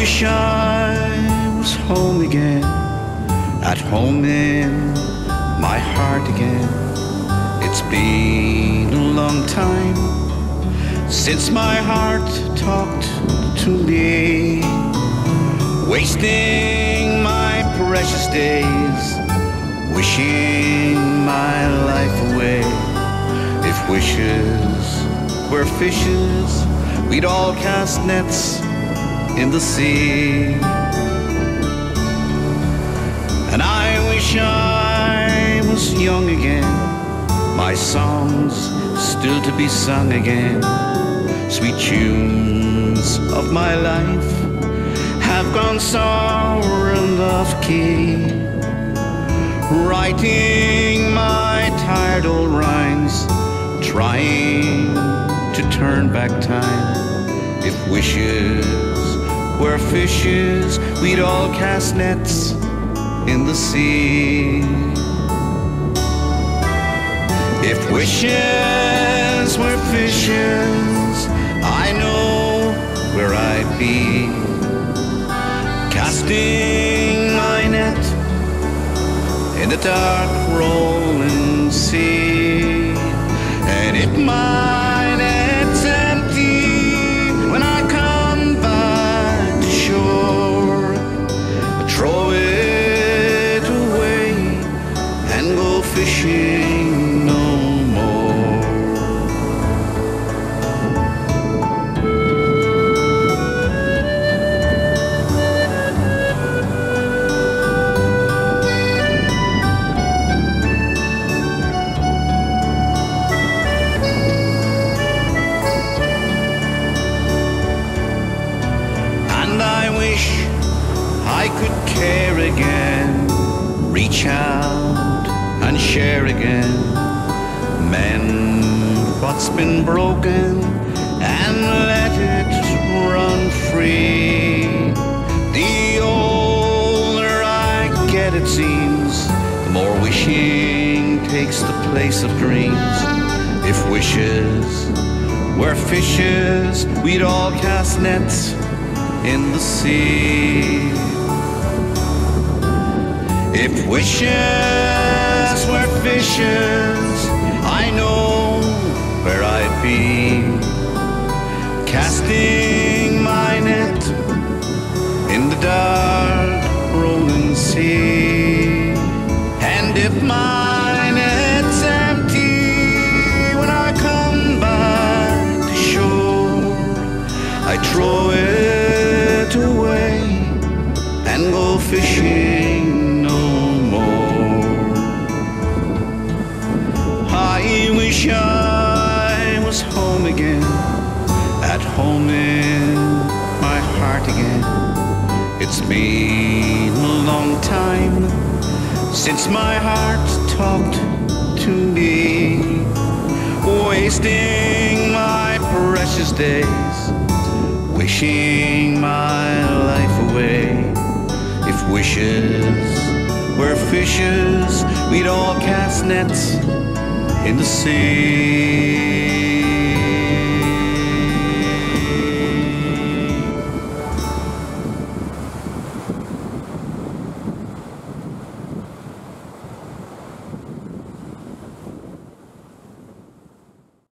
wish I was home again, at home in my heart again. It's been a long time since my heart talked to me, wasting my precious days, wishing my life away. If wishes were fishes, we'd all cast nets in the sea. And I wish I was young again, my songs still to be sung again. Sweet tunes of my life have gone sour and off key. Writing my tired old rhymes, trying to turn back time. If wishes were fishes, we'd all cast nets in the sea. If wishes were fishes, I know where I'd be. Casting my net in the dark rolling sea. And if my fishing no more. And I wish I could care again, reach out and share again, mend what's been broken and let it run free. The older I get, it seems, the more wishing takes the place of dreams. If wishes were fishes, we'd all cast nets in the sea. If wishes fishes, I know where I'd be. Casting my net in the dark rolling sea. And if my net's empty when I come back to shore, I throw it away and go fishing It's been a long time since my heart talked to me, wasting my precious days wishing my life away. If wishes were fishes, we'd all cast nets in the sea.